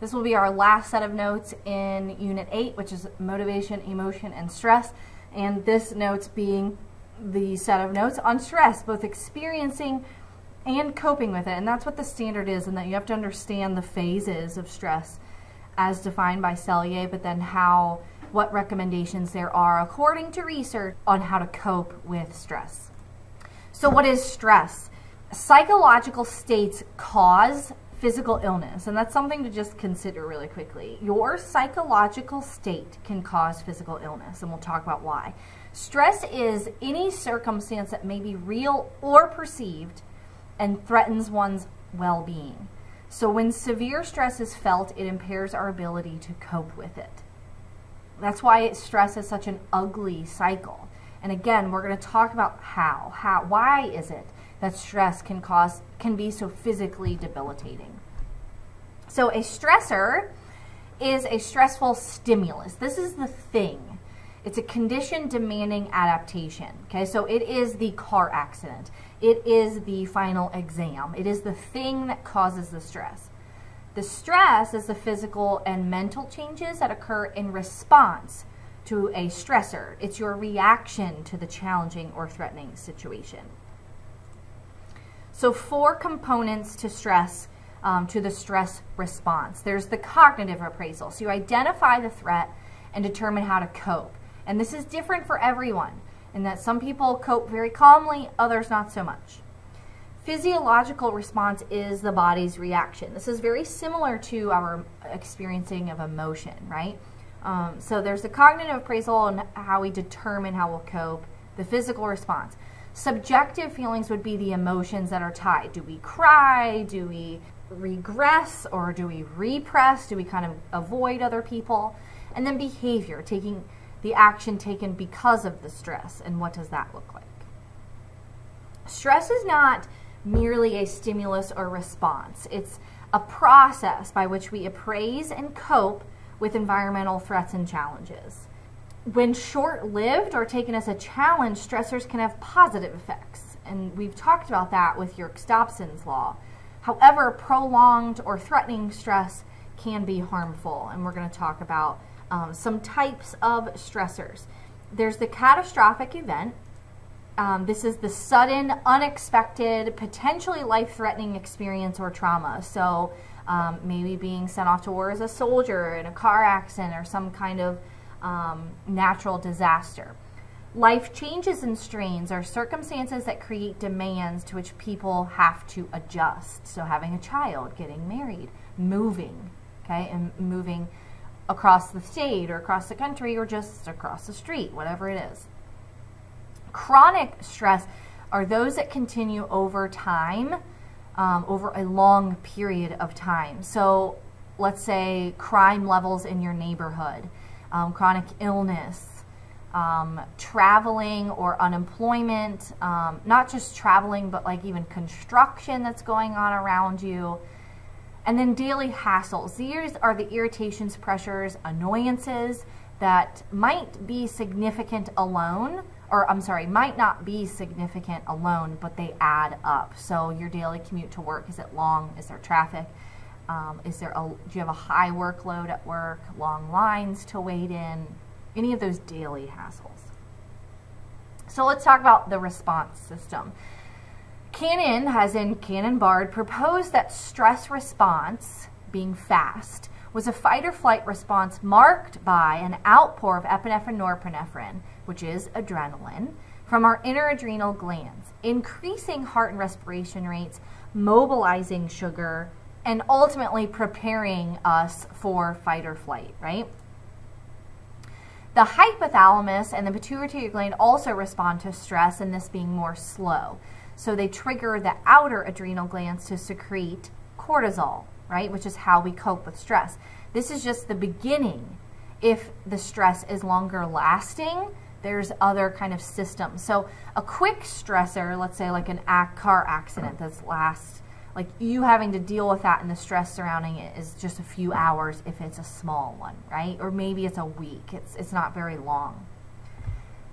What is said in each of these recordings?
This will be our last set of notes in Unit 8, which is motivation, emotion, and stress. And this notes being the set of notes on stress, both experiencing and coping with it. And that's what the standard is, and that you have to understand the phases of stress as defined by Selye, but then how, what recommendations there are according to research on how to cope with stress. So, what is stress? Psychological states cause physical illness, and that's something to just consider really quickly. Your psychological state can cause physical illness, and we'll talk about why. Stress is any circumstance that may be real or perceived and threatens one's well being. So, when severe stress is felt, it impairs our ability to cope with it. That's why stress is such an ugly cycle. And again, we're going to talk about how. How why is it that stress can cause can be so physically debilitating. So a stressor is a stressful stimulus. This is the thing. It's a condition demanding adaptation. Okay, so it is the car accident. It is the final exam. It is the thing that causes the stress. The stress is the physical and mental changes that occur in response to a stressor. It's your reaction to the challenging or threatening situation. So four components to stress, um, to the stress response. There's the cognitive appraisal. So you identify the threat and determine how to cope. And this is different for everyone in that some people cope very calmly, others not so much. Physiological response is the body's reaction. This is very similar to our experiencing of emotion, right? Um, so there's the cognitive appraisal and how we determine how we'll cope, the physical response. Subjective feelings would be the emotions that are tied. Do we cry? Do we regress or do we repress? Do we kind of avoid other people? And then behavior, taking the action taken because of the stress. And what does that look like? Stress is not merely a stimulus or response. It's a process by which we appraise and cope with environmental threats and challenges when short lived or taken as a challenge, stressors can have positive effects. And we've talked about that with Yerkes Dodson's law. However, prolonged or threatening stress can be harmful. And we're going to talk about um, some types of stressors. There's the catastrophic event. Um, this is the sudden, unexpected, potentially life threatening experience or trauma. So, um, maybe being sent off to war as a soldier in a car accident or some kind of um, natural disaster. Life changes and strains are circumstances that create demands to which people have to adjust. So, having a child, getting married, moving, okay, and moving across the state or across the country or just across the street, whatever it is. Chronic stress are those that continue over time, um, over a long period of time. So, let's say crime levels in your neighborhood um, chronic illness, um, traveling or unemployment, um, not just traveling, but like even construction that's going on around you. And then daily hassles. These are the irritations, pressures, annoyances that might be significant alone, or I'm sorry, might not be significant alone, but they add up. So your daily commute to work, is it long? Is there traffic? Um, is there a, do you have a high workload at work, long lines to wait in, any of those daily hassles? So let's talk about the response system. Cannon, as in Cannon-Bard, proposed that stress response, being fast, was a fight or flight response marked by an outpour of epinephrine norepinephrine, which is adrenaline, from our inner adrenal glands, increasing heart and respiration rates, mobilizing sugar, and ultimately preparing us for fight or flight, right? The hypothalamus and the pituitary gland also respond to stress, and this being more slow. So they trigger the outer adrenal glands to secrete cortisol, right, which is how we cope with stress. This is just the beginning. If the stress is longer lasting, there's other kind of systems. So a quick stressor, let's say like an car accident that's last like you having to deal with that and the stress surrounding it is just a few hours if it's a small one, right? Or maybe it's a week. It's it's not very long.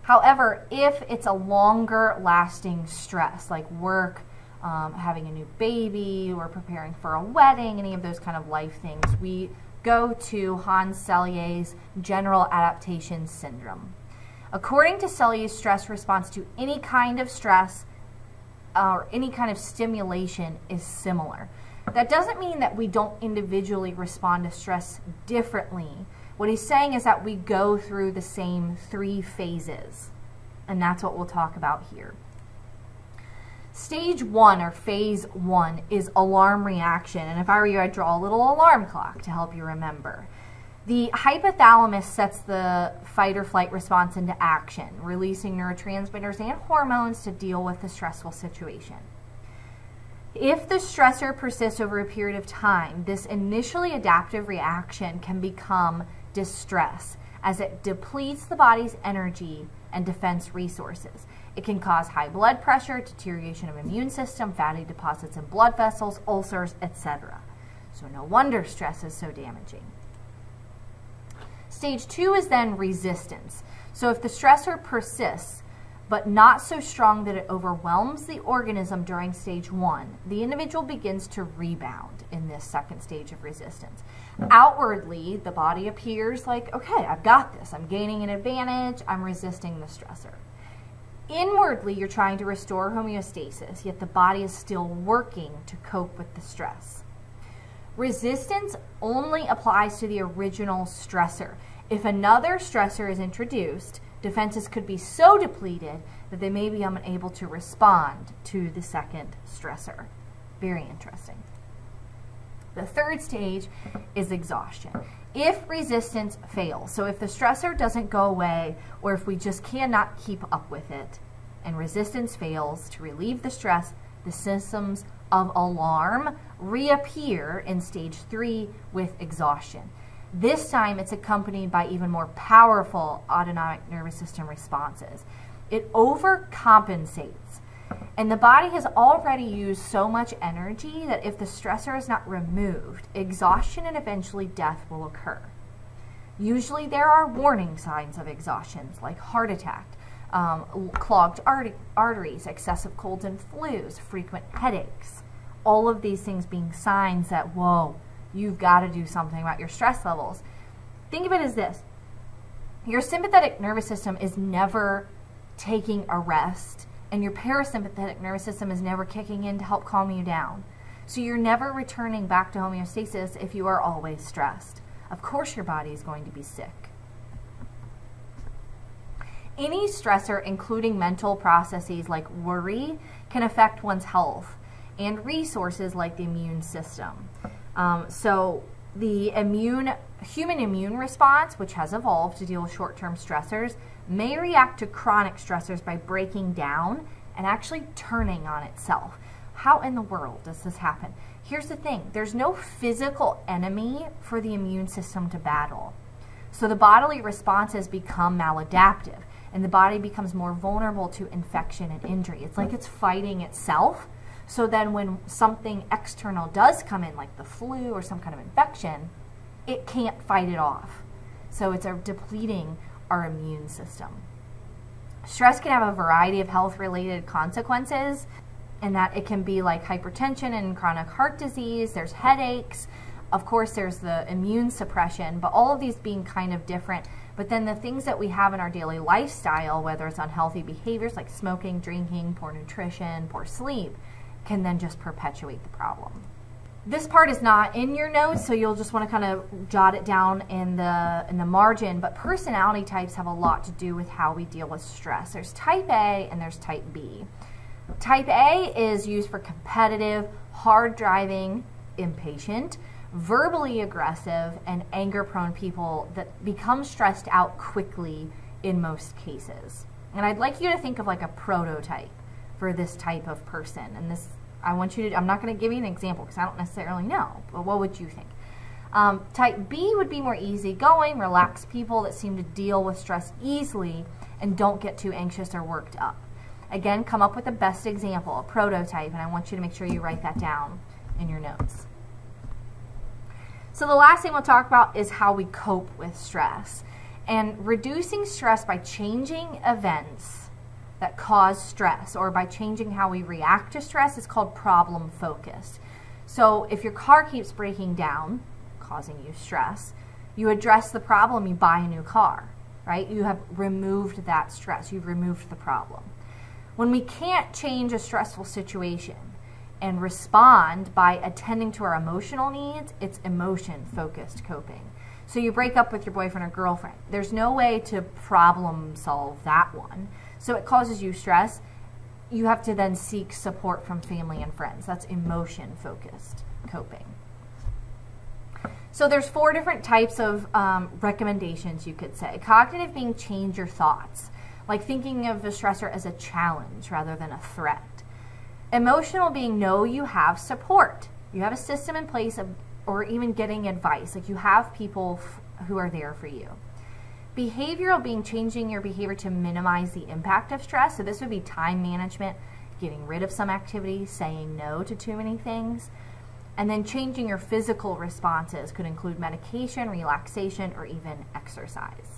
However, if it's a longer lasting stress like work, um, having a new baby or preparing for a wedding, any of those kind of life things, we go to Hans Selye's general adaptation syndrome. According to Selye's stress response to any kind of stress or any kind of stimulation is similar. That doesn't mean that we don't individually respond to stress differently. What he's saying is that we go through the same three phases, and that's what we'll talk about here. Stage one or phase one is alarm reaction. And if I were you, I'd draw a little alarm clock to help you remember. The hypothalamus sets the fight or flight response into action, releasing neurotransmitters and hormones to deal with the stressful situation. If the stressor persists over a period of time, this initially adaptive reaction can become distress as it depletes the body's energy and defense resources. It can cause high blood pressure, deterioration of immune system, fatty deposits in blood vessels, ulcers, etc. So no wonder stress is so damaging. Stage two is then resistance. So if the stressor persists, but not so strong that it overwhelms the organism during stage one, the individual begins to rebound in this second stage of resistance. Outwardly, the body appears like, okay, I've got this. I'm gaining an advantage. I'm resisting the stressor. Inwardly, you're trying to restore homeostasis, yet the body is still working to cope with the stress. Resistance only applies to the original stressor. If another stressor is introduced, defenses could be so depleted that they may be unable to respond to the second stressor. Very interesting. The third stage is exhaustion. If resistance fails, so if the stressor doesn't go away or if we just cannot keep up with it and resistance fails to relieve the stress, the symptoms of alarm reappear in stage three with exhaustion. This time it's accompanied by even more powerful autonomic nervous system responses. It overcompensates and the body has already used so much energy that if the stressor is not removed, exhaustion and eventually death will occur. Usually there are warning signs of exhaustions like heart attack, um, clogged arteries, excessive colds and flus, frequent headaches. All of these things being signs that, whoa, you've got to do something about your stress levels. Think of it as this your sympathetic nervous system is never taking a rest and your parasympathetic nervous system is never kicking in to help calm you down. So you're never returning back to homeostasis if you are always stressed. Of course your body is going to be sick. Any stressor, including mental processes like worry, can affect one's health and resources like the immune system. Um, so the immune human immune response, which has evolved to deal with short-term stressors, may react to chronic stressors by breaking down and actually turning on itself. How in the world does this happen? Here's the thing there's no physical enemy for the immune system to battle. So the bodily responses become maladaptive and the body becomes more vulnerable to infection and injury. It's like it's fighting itself. So then when something external does come in, like the flu or some kind of infection, it can't fight it off. So it's a depleting our immune system. Stress can have a variety of health related consequences, and that it can be like hypertension and chronic heart disease, there's headaches, of course, there's the immune suppression, but all of these being kind of different. But then the things that we have in our daily lifestyle, whether it's unhealthy behaviors like smoking, drinking, poor nutrition, poor sleep, can then just perpetuate the problem. This part is not in your notes, so you'll just want to kind of jot it down in the in the margin. But personality types have a lot to do with how we deal with stress. There's type A and there's type B. Type A is used for competitive, hard driving, impatient, verbally aggressive, and anger prone people that become stressed out quickly in most cases. And I'd like you to think of like a prototype for this type of person. And this I want you to, I'm not going to give you an example because I don't necessarily know, but what would you think? Um, type B would be more easygoing, relaxed people that seem to deal with stress easily and don't get too anxious or worked up. Again, come up with the best example, a prototype, and I want you to make sure you write that down in your notes. So the last thing we'll talk about is how we cope with stress. And reducing stress by changing events that cause stress or by changing how we react to stress is called problem focused. So if your car keeps breaking down, causing you stress, you address the problem, you buy a new car, right? You have removed that stress, you've removed the problem. When we can't change a stressful situation and respond by attending to our emotional needs, it's emotion focused coping. So you break up with your boyfriend or girlfriend. There's no way to problem solve that one. So it causes you stress. You have to then seek support from family and friends. That's emotion focused coping. So there's four different types of um, recommendations you could say. Cognitive being change your thoughts, like thinking of the stressor as a challenge rather than a threat. Emotional being know you have support. You have a system in place of, or even getting advice. Like you have people who are there for you. Behavioral being changing your behavior to minimize the impact of stress. So this would be time management, getting rid of some activities, saying no to too many things. And then changing your physical responses could include medication, relaxation, or even exercise.